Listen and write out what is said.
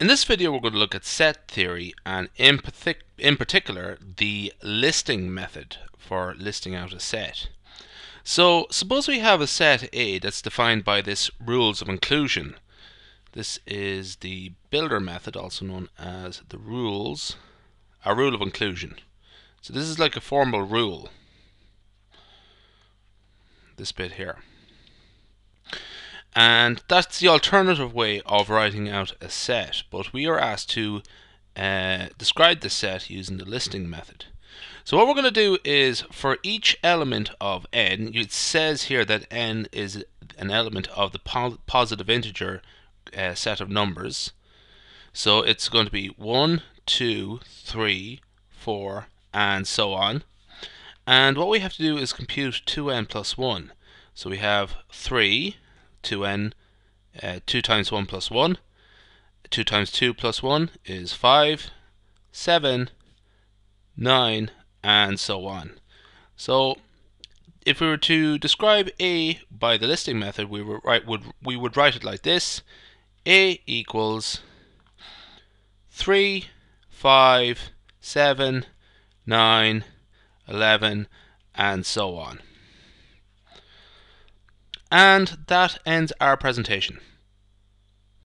In this video we're going to look at set theory and in, in particular the listing method for listing out a set. So suppose we have a set A that's defined by this rules of inclusion. This is the builder method also known as the rules, a rule of inclusion. So this is like a formal rule. This bit here. And that's the alternative way of writing out a set, but we are asked to uh, describe the set using the listing method. So what we're going to do is for each element of n, it says here that n is an element of the po positive integer uh, set of numbers. So it's going to be 1, 2, 3, 4, and so on. And what we have to do is compute 2n plus 1. So we have 3, 2n, uh, 2 times 1 plus 1. 2 times 2 plus 1 is 5, 7, 9, and so on. So if we were to describe A by the listing method, we would write, would, we would write it like this. A equals 3, 5, 7, 9, 11, and so on. And that ends our presentation.